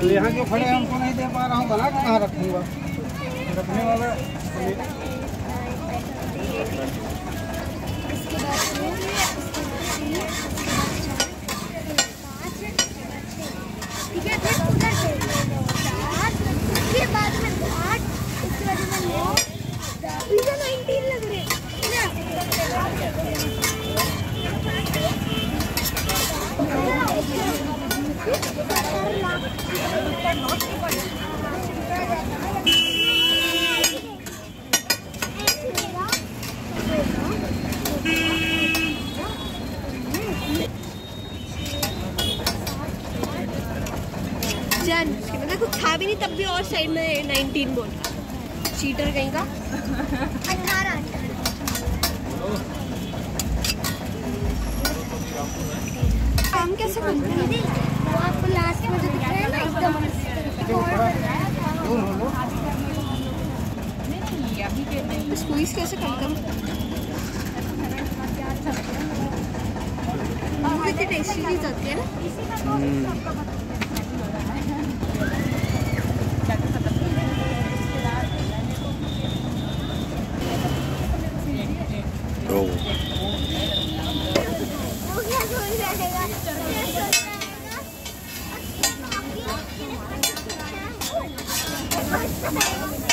तो यहाँ जो खड़े हमको नहीं दे पा रहा हूँ, भला कहाँ रखूँगा? रखने वाला इसके बाद में ठीक है फिर उधर से चार उसके बाद में आठ उसके बाद में नौ इधर नाइनटीन लग रहे जान मतलब कुछ था भी नहीं तब भी और साइड में नाइनटीन बोल रहा। चीटर कहीं का? काम कैसे करते हैं वो आपको लास्ट में जो दिख रहा है ना एकदम स्क्वीज कैसे करते हैं कितनी टेस्टी चीज़ आती है ना? वो क्या सोच रहेगा Bye-bye.